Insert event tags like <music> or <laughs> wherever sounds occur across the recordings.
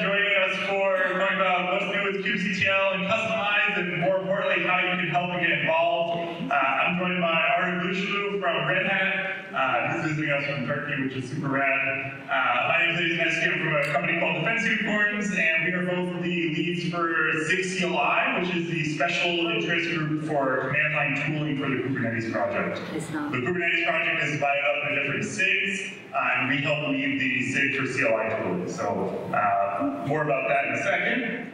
joining us for talking about what's new with kubectl and Kustomize, and more importantly, how you can help and get involved. Uh, I'm joined by Arda Guclu from Red Hat. Uh, he's visiting us from Turkey, which is super rad. Uh, my name is Eddie Zaneski from a company called Defense Unicorns, and we are both the leads for SIG CLI, which is the special interest group for command line tooling for the Kubernetes project. The Kubernetes project is divided up into different SIGs, uh, and we help lead the SIG for CLI tooling. So uh, more about that in a second.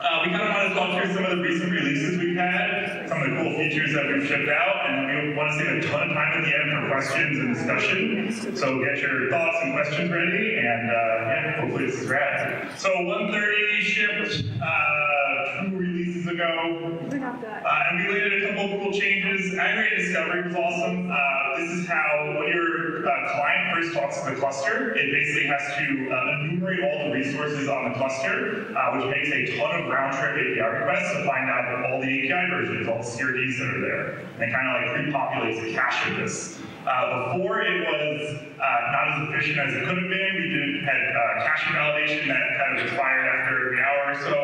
Uh, we kind of want to talk through some of the recent releases we've had, some of the cool features that we've shipped out, and we want to save a ton of time at the end for questions and discussion. So get your thoughts and questions ready, and uh, yeah, hopefully this is rad. So 130 shipped uh, two releases ago, uh, and we landed a couple of cool changes. Aggregate discovery was awesome. Uh, this is how when your client first talks to the cluster, it basically has to uh, enumerate all the resources on the cluster, uh, which makes a ton of round-trip API requests to find out all the API versions, all the CRDs that are there. And it kind of like pre-populates the cache of this. Uh, before it was uh, not as efficient as it could have been. We did had uh, cache validation that kind of expired after an hour or so,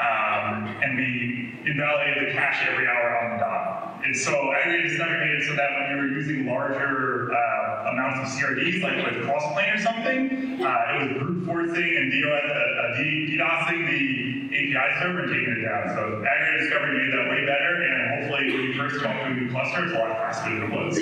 um, and we invalidated the cache every hour on the dot. And so I it so that when you were using larger uh, of CRDs, like with Crossplane or something, uh, it was brute forcing and DOS, uh, DDoSing the API server and taking it down. So aggregate discovery made that way better, and hopefully when you first talk to a new cluster, it's a lot faster than it was.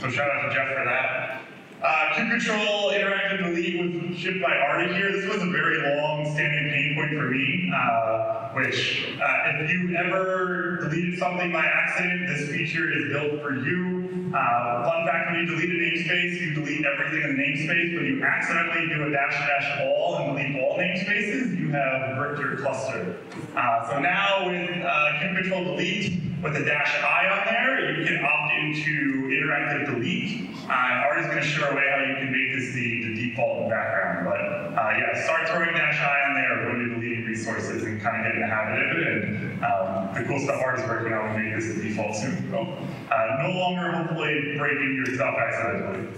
So shout out to Jeff for that. Uh, kubectl interactive delete was shipped by Arda here. This was a very long standing pain point for me, uh, which uh, if you ever deleted something by accident, this feature is built for you. Uh, fun fact, when you delete a namespace, you delete everything in the namespace. When you accidentally do a dash dash all and delete all namespaces, you have bricked your cluster. Uh, so now with uh, Control delete, with a dash I on there, you can opt into interactive delete. Uh, going to show away how you can make this the, the default background. But uh, yeah, start throwing dash I on there when you're deleting resources and kind of get in the habit of it. And um, the cool stuff Arda's working on will make this the default soon. So, uh, no longer hopefully breaking your stuff accidentally.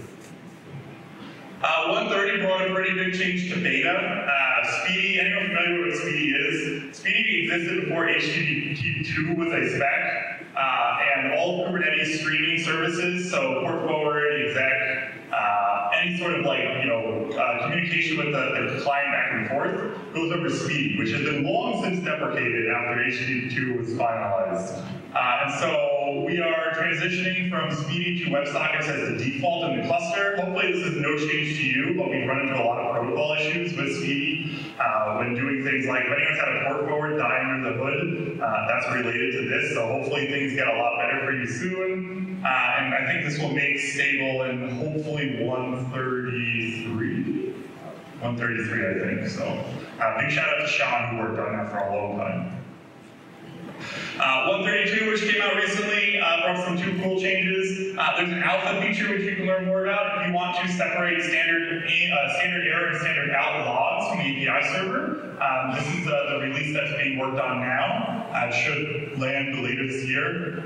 Uh, 130 brought a pretty big change to beta. Uh, SPDY, anyone familiar with what SPDY is? SPDY existed before HTTP2 was a spec, uh, and all Kubernetes streaming services, so port forward, exec, uh, any sort of like, you know, uh, communication with the, the, client back and forth goes over SPDY, which has been long since deprecated after HTTP2 was finalized. Uh, and so we are transitioning from SPDY to WebSockets as the default in the cluster. Hopefully this is no change to you, but we've run into a lot of protocol issues with SPDY uh, when doing things like, if anyone's had a port forward die under the hood, uh, that's related to this. So hopefully things get a lot better for you soon. Uh, and I think this will make stable in hopefully 133. 133, I think. So uh, big shout out to Sean who worked on that for a long time. Uh, 132, which came out recently, uh, brought some two cool changes. Uh, there's an alpha feature which you can learn more about if you want to separate standard uh, standard error and standard out logs from the API server. Um, this is the, release that's being worked on now. Uh, it should land later this year.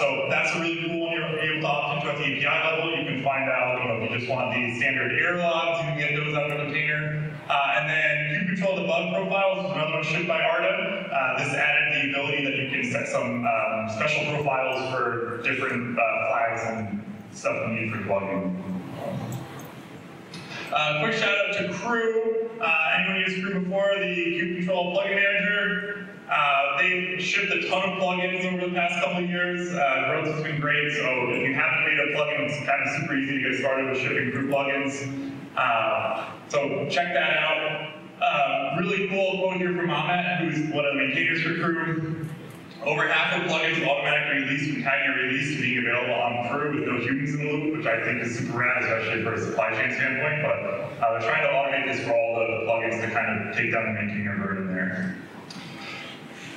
So that's a really cool when you're able to opt into at the API level. You can find out, you know, if you just want the standard error logs, you can get those out of the container. And then kubectl debug profiles is another one shipped by Arda. Uh, this added the ability that you can set some um, special profiles for different uh, flags and stuff you need for debugging. Uh, quick shout out to Krew. Uh, anyone used Krew before? The kubectl plugin manager. Uh, they've shipped a ton of plugins over the past couple of years. Uh, growth has been great, so if you haven't made a plugin, it's kind of super easy to get started with shipping Krew plugins. So check that out. Uh, really cool quote here from Ahmet, who's one of the maintainers for Krew. Over half of plugins automatically release from a release to being available on Krew with no humans in the loop, which I think is super rad, especially for a supply chain standpoint. But uh, they're trying to automate this for all the plugins to kind of take down the maintainer burden there.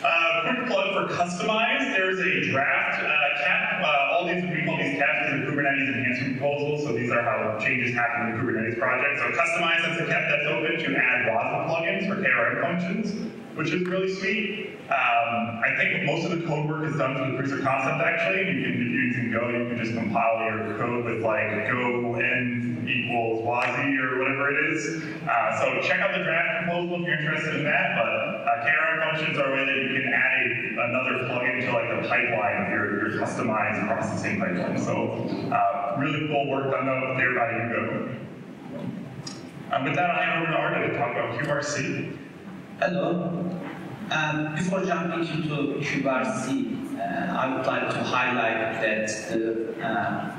Uh, quick plug for Kustomize. There's a draft uh, cap. Uh, all these, we call these caps, these are Kubernetes enhancement proposals. So these are how changes happen in the Kubernetes project. So Kustomize has a cap that's open to add WASM plugins for KRM functions. which is really sweet. Um, I think most of the code work is done through the proofs of concept actually. You can, if you're using Go, you can just compile your code with like Go n equals WASI or whatever it is. Uh, so check out the draft proposal if you're interested in that, but KRM are that you can add another plugin to like the pipeline of your, your customized processing pipeline. So uh, really cool work done there by Hugo. Um, with that, I'll hand over to Arda to talk about kuberc. Hello. Um, before jumping into kuberc, uh, I would like to highlight that the uh,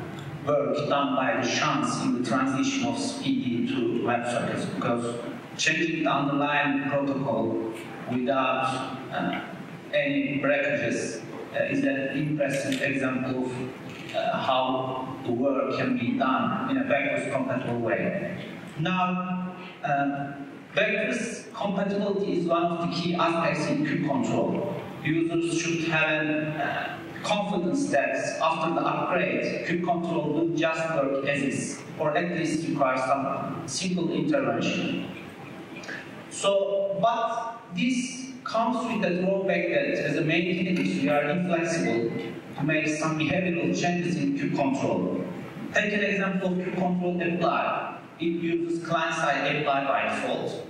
work done by the Shams in the transition of SPDY to WebSockets because changing the underlying protocol without uh, any breakages uh, is an impressive example of uh, how the work can be done in a backwards compatible way. Now, um, backwards compatibility is one of the key aspects in kubectl. Users should have uh, confidence that after the upgrade, kubectl will just work as is, or at least require some simple intervention. So, but this comes with the drawback that as a maintainers, we are inflexible to make some behavioral changes in kubectl. Take an example of kubectl apply it uses client-side apply by default.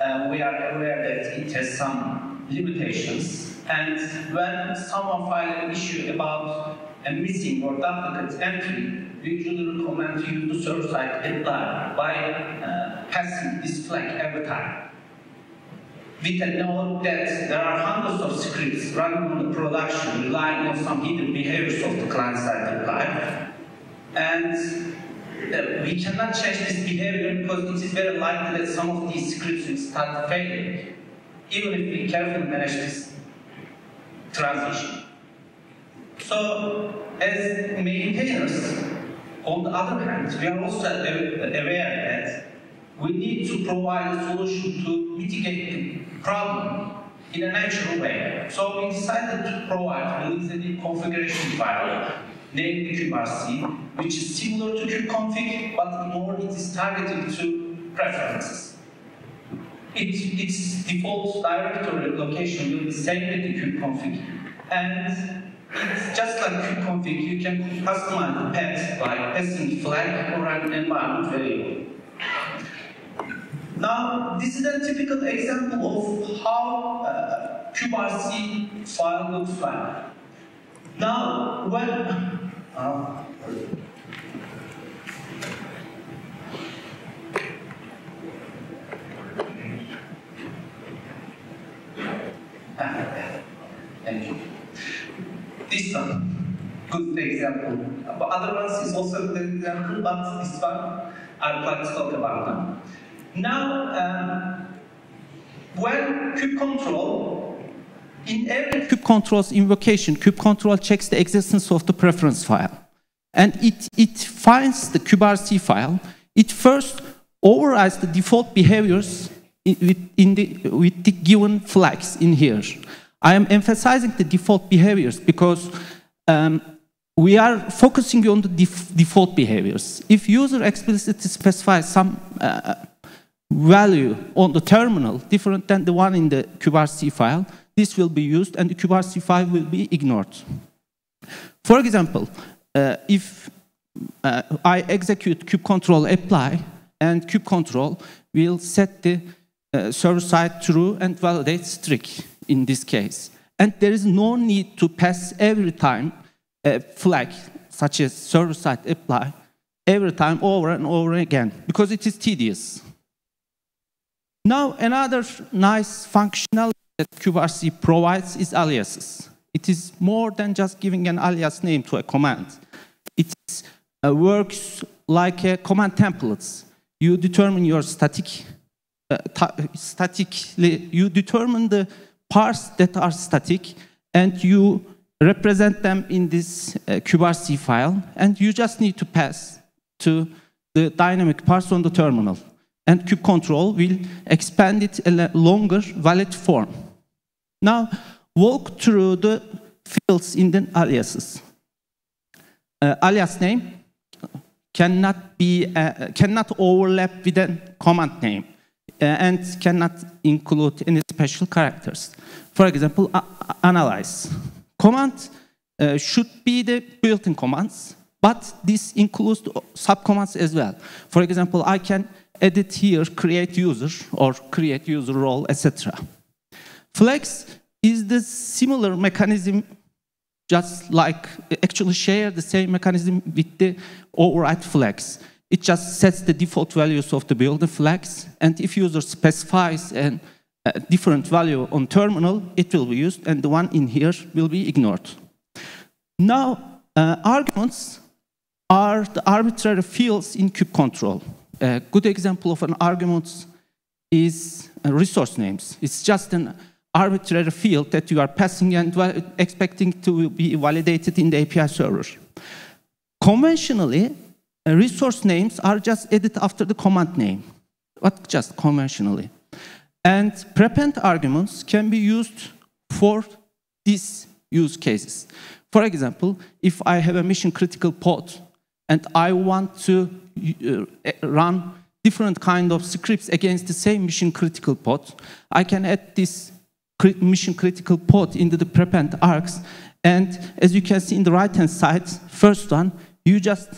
Uh, we are aware that it has some limitations, and when someone files an issue about a missing or duplicate entry, we usually recommend you to use the server-side apply by uh, passing this flag every time. We can note that there are hundreds of scripts running on the production relying on some hidden behaviors of the client-side apply, and uh, we cannot change this behavior because it is very likely that some of these scripts will start failing, even if we carefully manage this transition. So, as maintainers, on the other hand, we are also aware we need to provide a solution to mitigate the problem in a natural way. So we decided to provide a release configuration file named kuberc, which is similar to kubeconfig, but more it is targeted to preferences. It, its default directory location will be same with the kubeconfig, and it's just like kubeconfig, you can customize the path by passing flag or an environment variable. Now, this is a typical example of how uh, kuberc file looks like. Now, when uh, Thank you. This one, good example. But other ones is also a good example, but this one I would like to talk about now. Now, um, when kubectl in every kubectl's invocation, kubectl checks the existence of the preference file. And it, it finds the kuberc file. It first overrides the default behaviors with, in the, with the given flags in here. I am emphasizing the default behaviors because um, we are focusing on the def default behaviors. If user explicitly specifies some uh, value on the terminal different than the one in the kuberc file, this will be used and the kuberc file will be ignored. For example, uh, if uh, I execute kubectl apply and kubectl will set the uh, server-side true and validate strict in this case. And there is no need to pass every time a flag such as server-side apply every time over and over again because it is tedious. Now another nice functionality that kubectl provides is aliases. It is more than just giving an alias name to a command. It uh, works like a command templates. You determine your static, uh, statically, you determine the parts that are static and you represent them in this uh, kuberc file and you just need to pass to the dynamic parts on the terminal. And kubectl will expand it in a longer valid form. Now, walk through the fields in the aliases. Uh, alias name cannot be uh, cannot overlap with a command name. and cannot include any special characters. For example, analyze. Command uh, should be the built-in commands, but this includes subcommands as well. For example, I can edit here, create user, or create user role, etc. Flex is the similar mechanism, just like actually share the same mechanism with the override flex. It just sets the default values of the builder flags, and if user specifies a different value on terminal, it will be used, and the one in here will be ignored. Now, uh, arguments are the arbitrary fields in kube control. A good example of an argument is uh, resource names. It's just an arbitrary field that you are passing and expecting to be validated in the API server. Conventionally, uh, resource names are just added after the command name, but just conventionally. And prepend arguments can be used for these use cases. For example, if I have a mission critical pod and I want to uh, run different kind of scripts against the same mission critical pod, I can add this mission critical pod into the prepend args. And as you can see in the right hand side, first one, you just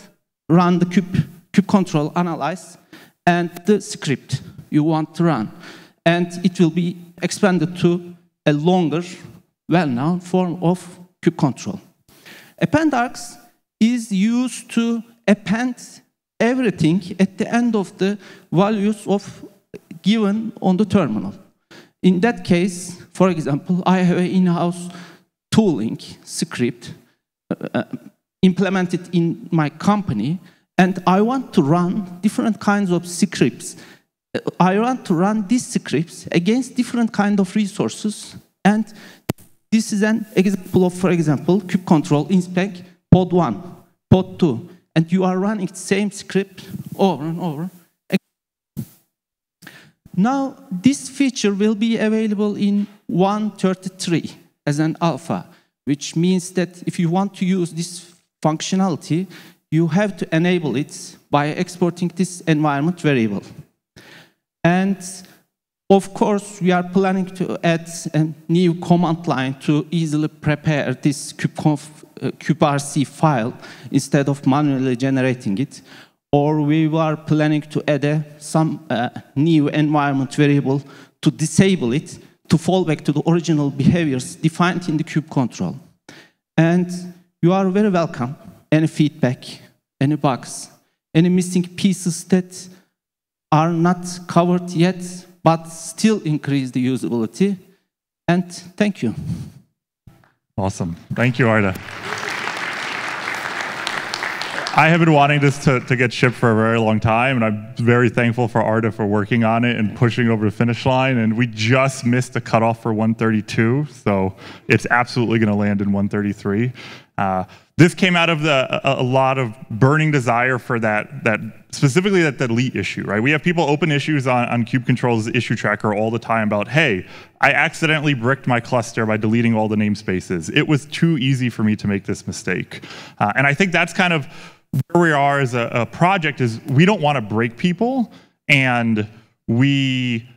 run the kube, kube control analyze and the script you want to run. And it will be expanded to a longer, well-known form of kube control. Append args is used to append everything at the end of the values of given on the terminal. In that case, for example, I have an in-house tooling script uh, uh implemented in my company, and I want to run different kinds of scripts. I want to run these scripts against different kind of resources, and this is an example of, for example, kube control inspect pod 1, pod 2, and you are running the same script over and over. Now, this feature will be available in 1.33 as an alpha, which means that if you want to use this functionality, you have to enable it by exporting this environment variable. And of course, we are planning to add a new command line to easily prepare this kubeconf, kuberc file instead of manually generating it. Or we are planning to add a, some uh, new environment variable to disable it to fall back to the original behaviors defined in the kube control. And you are very welcome. Any feedback, any bugs, any missing pieces that are not covered yet, but still increase the usability. And thank you. Awesome. Thank you, Arda. I have been wanting this to, to get shipped for a very long time, and I'm very thankful for Arda for working on it and pushing over the finish line. And we just missed the cutoff for 132, so it's absolutely going to land in 133. Uh, this came out of the, a, a, lot of burning desire for that, that specifically that delete issue, right? We have people open issues on, on Kube issue tracker all the time about, hey, I accidentally bricked my cluster by deleting all the namespaces. It was too easy for me to make this mistake. Uh, and I think that's kind of where we are as a, a project is we don't want to break people and we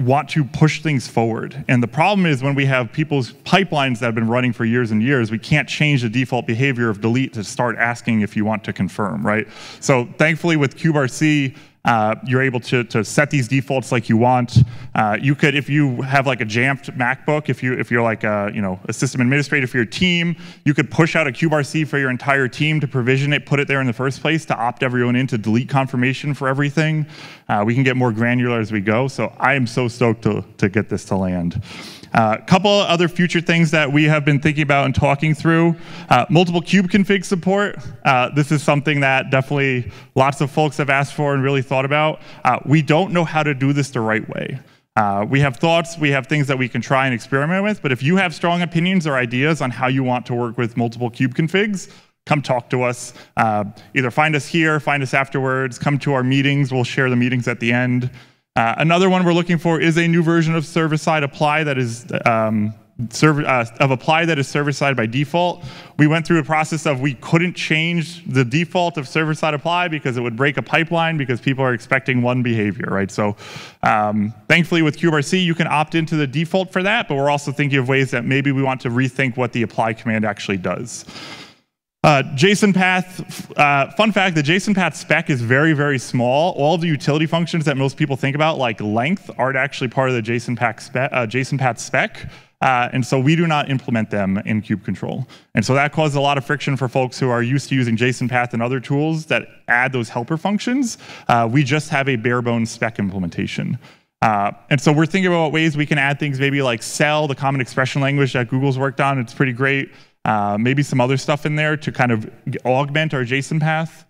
want to push things forward. And the problem is when we have people's pipelines that have been running for years and years, we can't change the default behavior of delete to start asking if you want to confirm, right? So thankfully with kuberc, uh, you're able to, to set these defaults like you want. Uh, you could, if you have like a Jamf MacBook, if you if you're like a you know a system administrator for your team, you could push out a kuberc for your entire team to provision it, put it there in the first place to opt everyone in to delete confirmation for everything. Uh, we can get more granular as we go. So I am so stoked to to get this to land. A uh, couple other future things that we have been thinking about and talking through. Uh, multiple kube config support. Uh, this is something that definitely lots of folks have asked for and really thought about. Uh, we don't know how to do this the right way. Uh, we have thoughts, we have things that we can try and experiment with, but if you have strong opinions or ideas on how you want to work with multiple kube configs, come talk to us. Uh, either find us here, find us afterwards, come to our meetings. We'll share the meetings at the end. Uh, another one we're looking for is a new version of server-side apply that is um, server, uh, of apply that is server side by default. We went through a process of we couldn't change the default of server side apply because it would break a pipeline because people are expecting one behavior, right? So um, thankfully with kuberc, you can opt into the default for that, but we're also thinking of ways that maybe we want to rethink what the apply command actually does. Uh, JSON path, uh, fun fact, the JSON path spec is very, very small. All the utility functions that most people think about, like length, aren't actually part of the JSON path spec. Uh, JSON path spec. Uh, and so we do not implement them in kube control. And so that causes a lot of friction for folks who are used to using JSON path and other tools that add those helper functions. Uh, we just have a bare bones spec implementation. Uh, and so we're thinking about ways we can add things maybe like CEL, the common expression language that Google's worked on. It's pretty great. Uh, maybe some other stuff in there to kind of augment our JSON path.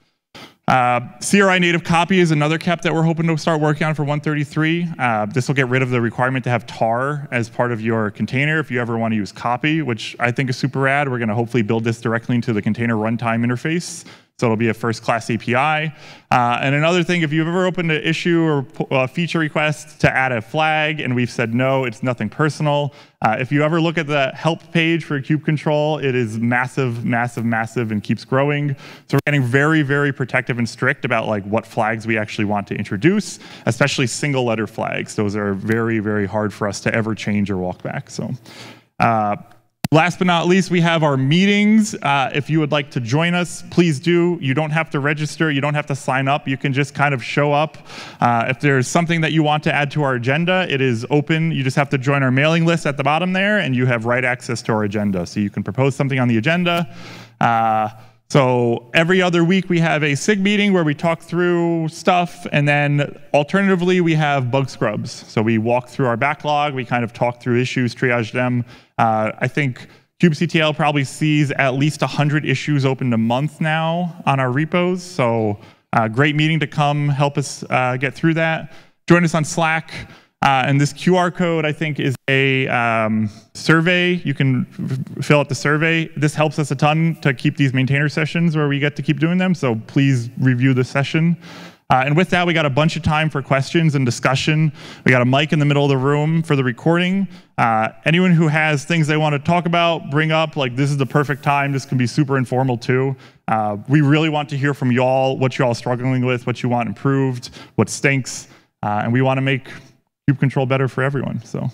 Uh, CRI native copy is another cap that we're hoping to start working on for 133. Uh, this will get rid of the requirement to have tar as part of your container if you ever want to use copy, which I think is super rad. We're going to hopefully build this directly into the container runtime interface. So it'll be a first class API. Uh, and another thing, if you've ever opened an issue or a feature request to add a flag and we've said no, it's nothing personal. Uh, if you ever look at the help page for kube control, it is massive, massive, massive and keeps growing. So we're getting very, very protective and strict about like what flags we actually want to introduce, especially single letter flags. Those are very, very hard for us to ever change or walk back. So. Uh, Last but not least, we have our meetings. Uh, if you would like to join us, please do. You don't have to register. You don't have to sign up. You can just kind of show up. Uh, if there's something that you want to add to our agenda, it is open. You just have to join our mailing list at the bottom there, and you have right access to our agenda. So you can propose something on the agenda. Uh, so every other week we have a SIG meeting where we talk through stuff, and then alternatively we have bug scrubs. So we walk through our backlog, we kind of talk through issues, triage them. Uh, I think kubectl probably sees at least 100 issues opened a month now on our repos. So uh, great meeting to come help us uh, get through that. Join us on Slack. Uh, and this QR code, I think, is a um, survey. You can fill out the survey. This helps us a ton to keep these maintainer sessions where we get to keep doing them. So please review the session. Uh, and with that, we got a bunch of time for questions and discussion. We got a mic in the middle of the room for the recording. Uh, anyone who has things they want to talk about, bring up, like this is the perfect time. This can be super informal too. Uh, we really want to hear from y'all what you're all struggling with, what you want improved, what stinks. Uh, and we want to make kube control better for everyone. So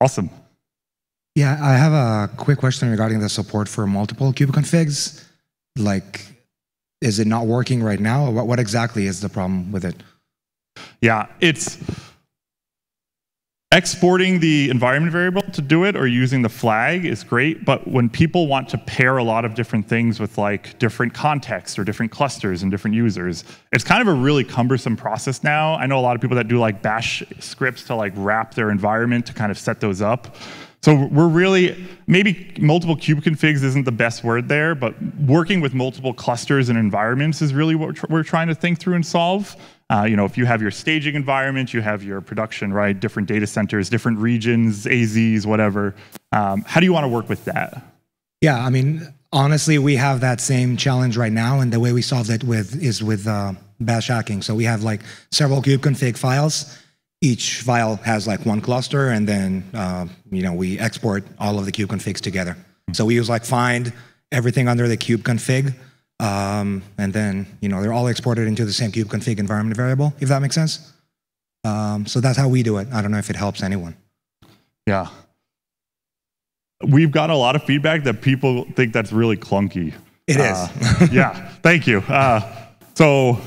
awesome. Yeah, I have a quick question regarding the support for multiple kube configs. Like, is it not working right now? What, what exactly is the problem with it? Yeah, it's Exporting the environment variable to do it or using the flag is great, but when people want to pair a lot of different things with like different contexts or different clusters and different users, it's kind of a really cumbersome process now. I know a lot of people that do like bash scripts to like wrap their environment to kind of set those up. So we're really, maybe multiple kube configs isn't the best word there, but working with multiple clusters and environments is really what we're trying to think through and solve. Uh, you know, if you have your staging environment, you have your production, right? Different data centers, different regions, AZs, whatever. Um, how do you want to work with that? Yeah, I mean, honestly, we have that same challenge right now, and the way we solved it with is with uh, bash hacking. So we have like several kube config files. Each file has like one cluster, and then uh, you know we export all of the kube configs together. So we use like find everything under the kube config um, and then, you know, they're all exported into the same kube config environment variable, if that makes sense. Um, so that's how we do it. I don't know if it helps anyone. Yeah. We've got a lot of feedback that people think that's really clunky. It uh, is. <laughs> <laughs> yeah, thank you. Uh, so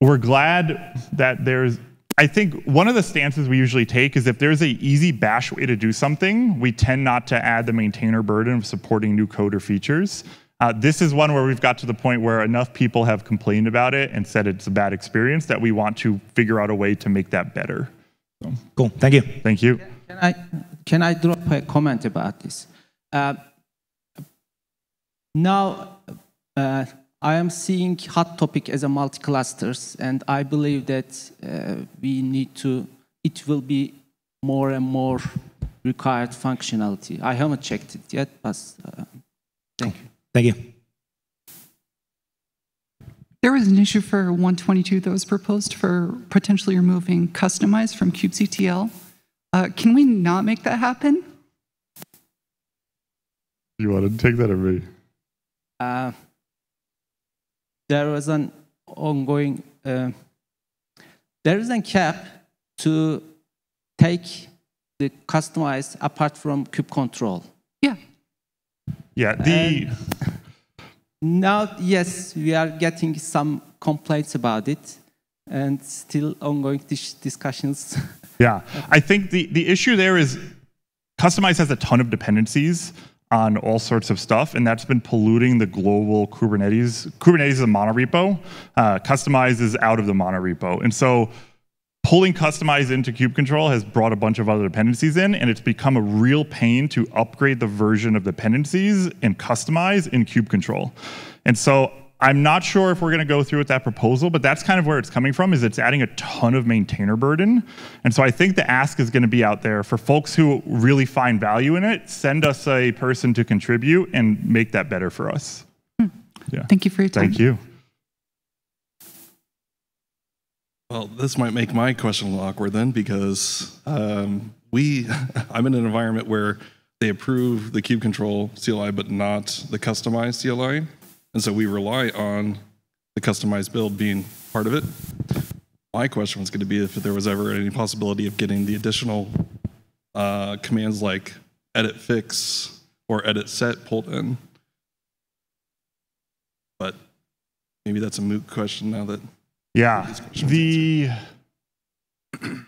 we're glad that there's I think one of the stances we usually take is if there's an easy bash way to do something, we tend not to add the maintainer burden of supporting new code or features. Uh, this is one where we've got to the point where enough people have complained about it and said it's a bad experience that we want to figure out a way to make that better. So, cool. Thank you. Thank you. Can I, can I drop a comment about this? Uh, now, uh, I am seeing hot topic as a multi-clusters, and I believe that uh, we need to, it will be more and more required functionality. I haven't checked it yet, but uh, thank you. Thank you. There was an issue for 122 that was proposed for potentially removing Kustomize from kubectl. Uh, can we not make that happen? You want to take that or me? Uh, there was an ongoing, uh, there is a cap to take the customized apart from kube control. Yeah. Yeah, the Now, yes, we are getting some complaints about it and still ongoing dis- discussions. <laughs> Yeah, I think the, the issue there is Kustomize has a ton of dependencies on all sorts of stuff, and that's been polluting the global Kubernetes. Kubernetes is a monorepo. Uh, Kustomize is out of the monorepo, and so pulling Kustomize into kube control has brought a bunch of other dependencies in, and it's become a real pain to upgrade the version of dependencies and Kustomize in kube control. And so I'm not sure if we're going to go through with that proposal, but that's kind of where it's coming from is it's adding a ton of maintainer burden. And so I think the ask is going to be out there for folks who really find value in it, send us a person to contribute and make that better for us. Hmm. Yeah. Thank you for your time. Thank you. Well, this might make my question a little awkward then because um, we, <laughs> I'm in an environment where they approve the kube control CLI, but not the customized CLI. And so we rely on the customized build being part of it. My question was going to be if there was ever any possibility of getting the additional uh, commands like edit fix or edit set pulled in. But maybe that's a moot question now that Yeah. The <clears throat>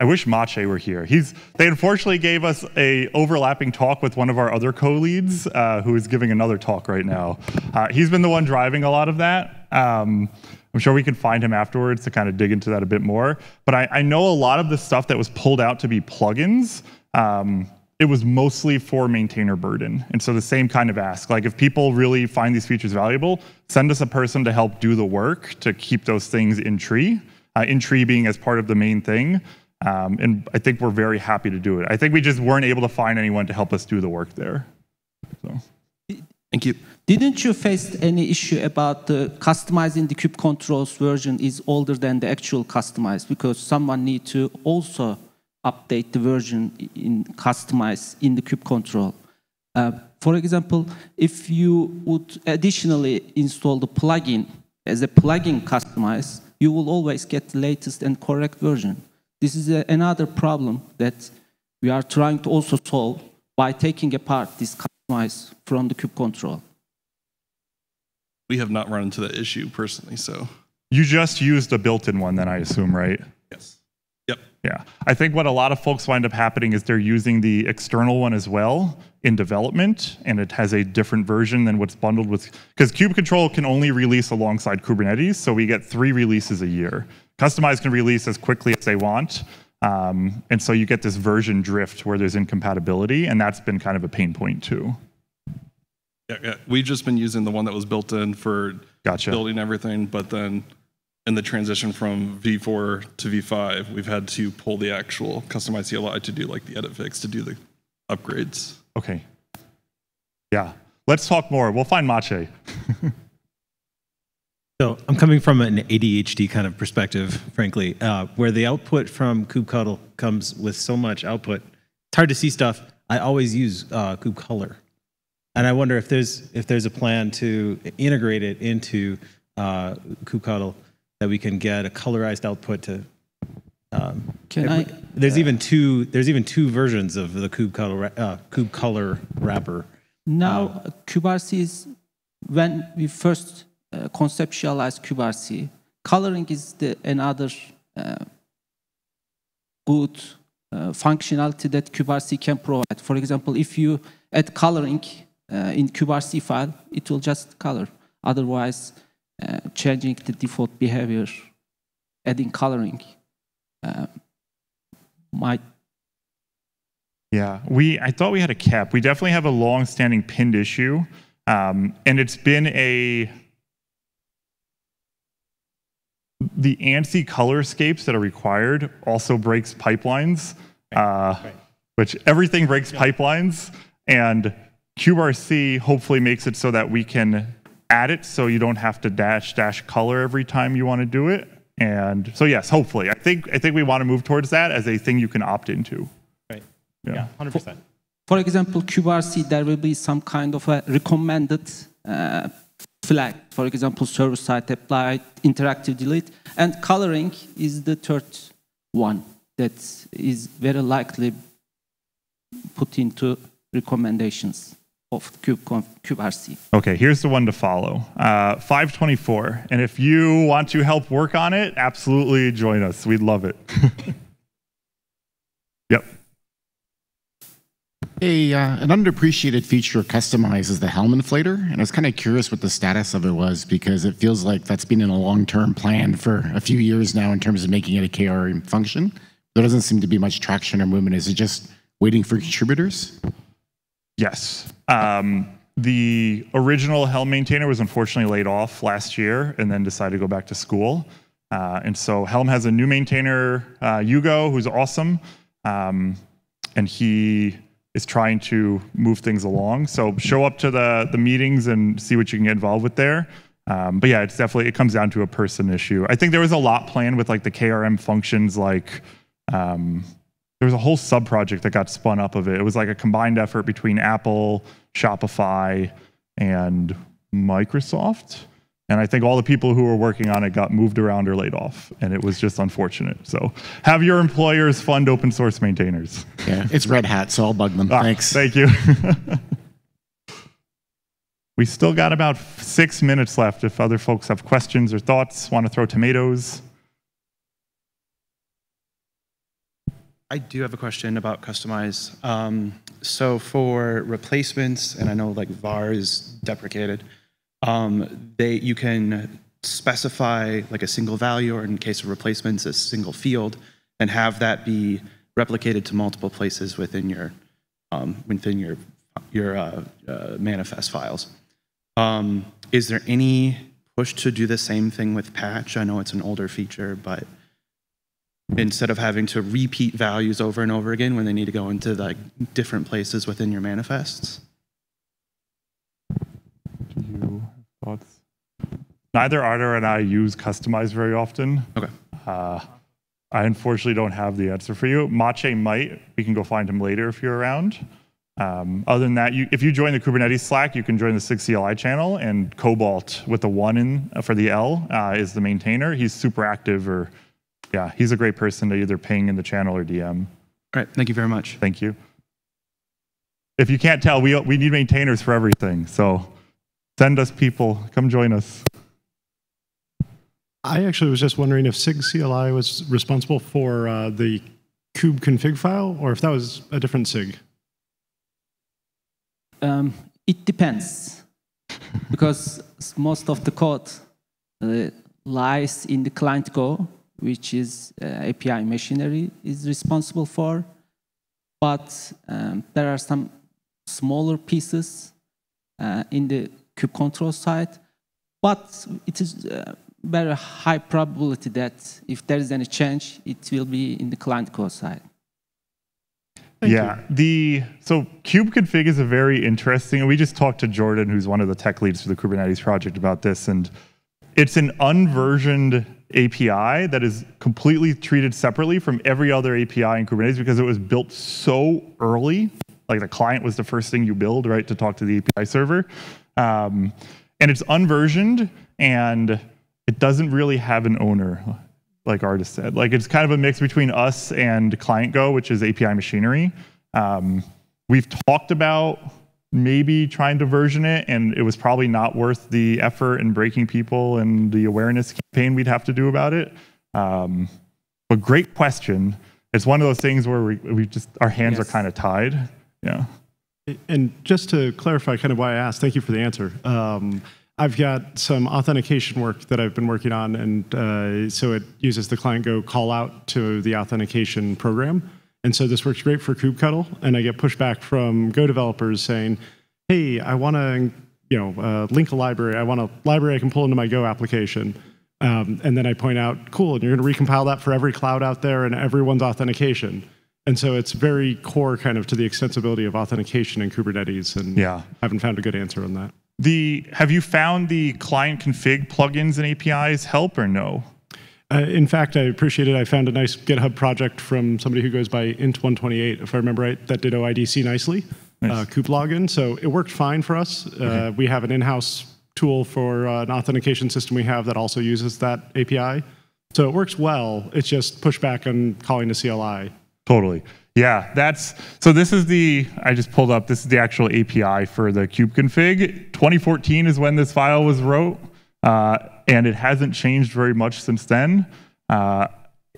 I wish Maciej were here. He's they unfortunately gave us a overlapping talk with one of our other co-leads, uh, who is giving another talk right now. Uh, he's been the one driving a lot of that. Um, I'm sure we can find him afterwards to kind of dig into that a bit more. But I, I know a lot of the stuff that was pulled out to be plugins. Um, it was mostly for maintainer burden. And so the same kind of ask, like if people really find these features valuable, send us a person to help do the work to keep those things in tree, uh, in tree being as part of the main thing. Um, and I think we're very happy to do it. I think we just weren't able to find anyone to help us do the work there. So. Thank you. Didn't you face any issue about the customizing the kube controls version is older than the actual customized because someone need to also update the version in Kustomize in the kube control. Uh, for example, if you would additionally install the plugin as a plugin Kustomize, you will always get the latest and correct version. This is a, another problem that we are trying to also solve by taking apart this Kustomize from the kube control. We have not run into that issue personally, so You just used a built-in one then I assume, right? Yeah. I think what a lot of folks wind up happening is they're using the external one as well in development, and it has a different version than what's bundled with, because Kube Control can only release alongside Kubernetes, so we get three releases a year. Kustomize can release as quickly as they want, um, and so you get this version drift where there's incompatibility, and that's been kind of a pain point too. Yeah, yeah. We've just been using the one that was built in for Gotcha. building everything, but then in the transition from V4 to V5, we've had to pull the actual customized CLI to do like the edit fix to do the upgrades. Okay. Yeah. Let's talk more. We'll find Maciej. <laughs> So I'm coming from an ADHD kind of perspective, frankly, uh, where the output from kubectl comes with so much output. It's hard to see stuff. I always use uh, kubectl, and I wonder if there's if there's a plan to integrate it into uh, kubectl that we can get a colorized output to. Um, Can I- There's even two. There's even two versions of the kubectl color uh, kubectl wrapper. Now, kubeRC is when we first uh, conceptualized kubeRC, coloring is the another uh, good uh, functionality that kubeRC can provide. For example, if you add coloring uh, in kubeRC file, it will just color. Otherwise, uh, changing the default behavior, adding coloring uh, might Yeah, we. I thought we had a cap. We definitely have a long-standing pinned issue, um, and it's been a the ANSI colorscapes that are required also breaks pipelines, uh, which everything breaks pipelines, and kuberc hopefully makes it so that we can add it so you don't have to dash dash color every time you want to do it, And so yes, hopefully, I think I think we want to move towards that as a thing you can opt into. Right. Yeah. Yeah, 100%. For example, kuberc, there will be some kind of a recommended uh, flag. For example, server-side apply, interactive delete, and coloring is the third one that is very likely put into recommendations of kube kuberc. Okay, here's the one to follow. Uh, 524. And if you want to help work on it, absolutely join us. We'd love it. <laughs> yep. A, uh, an underappreciated feature of Kustomize is the Helm inflator, and I was kind of curious what the status of it was because it feels like that's been in a long-term plan for a few years now in terms of making it a KRM function. There doesn't seem to be much traction or movement. Is it just waiting for contributors? Yes. Um, the original Helm maintainer was unfortunately laid off last year and then decided to go back to school. Uh, and so Helm has a new maintainer, uh, Hugo, who's awesome. Um, and he is trying to move things along. So show up to the, the meetings and see what you can get involved with there. Um, but yeah, it's definitely, it comes down to a person issue. I think there was a lot planned with like the KRM functions, like um, there was a whole sub project that got spun up of it. It was like a combined effort between Apple, Shopify, and Microsoft. And I think all the people who were working on it got moved around or laid off. And it was just unfortunate. So have your employers fund open source maintainers. Yeah, it's Red Hat, so I'll bug them. Ah, Thanks. Thank you. <laughs> we still got about six minutes left. If other folks have questions or thoughts, want to throw tomatoes. I do have a question about Kustomize. Um, so for replacements, and I know like var is deprecated, um, they you can specify like a single value, or in case of replacements, a single field, and have that be replicated to multiple places within your um, within your your uh, uh, manifest files. Um, is there any push to do the same thing with patch? I know it's an older feature, but instead of having to repeat values over and over again when they need to go into like different places within your manifests? Do you have thoughts? Neither Arda and I use Kustomize very often. Okay. Uh, I unfortunately don't have the answer for you. Maciej might. We can go find him later if you're around. Um, other than that, you, if you join the Kubernetes Slack, you can join the SIG CLI channel, and Cobalt with the one in uh, for the L uh, is the maintainer. He's super active, or yeah, he's a great person to either ping in the channel or DM. All right. Thank you very much. Thank you. If you can't tell, we we need maintainers for everything. So send us people. Come join us. I actually was just wondering if SIG CLI was responsible for uh, the kube config file or if that was a different SIG. Um, it depends, because most of the code uh, lies in the client Go, which is uh, API machinery is responsible for. But um, there are some smaller pieces uh, in the kube control side. But it is uh, very high probability that if there is any change, it will be in the client Go side. yeah, the so kubeconfig is a very interesting. We just talked to Jordan, who's one of the tech leads for the Kubernetes project, about this, and it's an unversioned API that is completely treated separately from every other API in Kubernetes because it was built so early. Like the client was the first thing you build, right, to talk to the API server, um, and it's unversioned and it doesn't really have an owner like artist said. Like it's kind of a mix between us and Client Go, which is API machinery. Um, we've talked about maybe trying to version it, and it was probably not worth the effort and breaking people and the awareness campaign we'd have to do about it. Um, but great question. It's one of those things where we, we just our hands are kind of tied. Yeah. And just to clarify kind of why I asked, thank you for the answer. Um, I've got some authentication work that I've been working on, and uh, so it uses the client Go call out to the authentication program. And so this works great for kubectl, and I get pushback from Go developers saying, "Hey, I want to, you know, uh, link a library. I want a library I can pull into my Go application." Um, and then I point out, "Cool, and you're going to recompile that for every cloud out there and everyone's authentication." And so it's very core kind of to the extensibility of authentication in Kubernetes, and Yeah. haven't found a good answer on that. The have you found the client config plugins and APIs help or no? Uh, in fact, I appreciate it. I found a nice GitHub project from somebody who goes by int128, if I remember right, that did OIDC nicely, Nice. uh, kubelogin. So it worked fine for us. Uh, we have an in-house tool for uh, an authentication system we have that also uses that API. So it works well. It's just pushback on calling the CLI. Totally. Yeah, that's so. This is the I just pulled up. This is the actual API for the kube config. 2014 is when this file was wrote, uh, and it hasn't changed very much since then. Uh,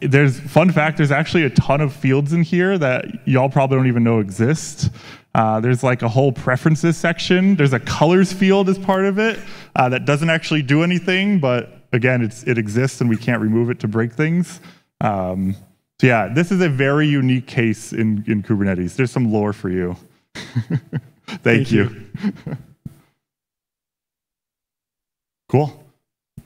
there's fun fact. There's actually a ton of fields in here that y'all probably don't even know exist. Uh, there's like a whole preferences section. There's a colors field as part of it uh, that doesn't actually do anything, but again, it's it exists and we can't remove it to break things. Um, so yeah, this is a very unique case in, in Kubernetes. There's some lore for you. <laughs> Thank, Thank you. you. <laughs> cool.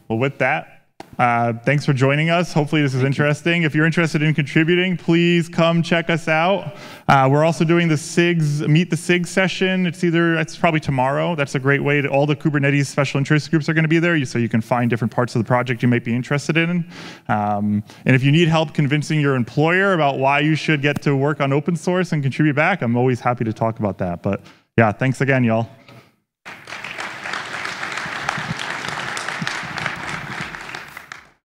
Well, with that, uh, thanks for joining us. Hopefully, this is interesting. If you're interested in contributing, please come check us out. Uh, we're also doing the SIGs Meet the SIG session. It's either it's probably tomorrow. That's a great way to. All the Kubernetes special interest groups are going to be there, so you can find different parts of the project you might be interested in. Um, and if you need help convincing your employer about why you should get to work on open source and contribute back, I'm always happy to talk about that. But yeah, thanks again, y'all.